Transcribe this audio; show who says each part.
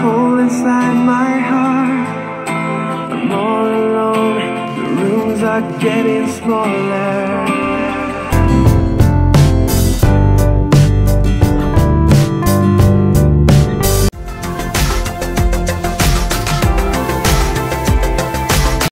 Speaker 1: hole inside my heart. I'm all alone, the rooms are getting smaller.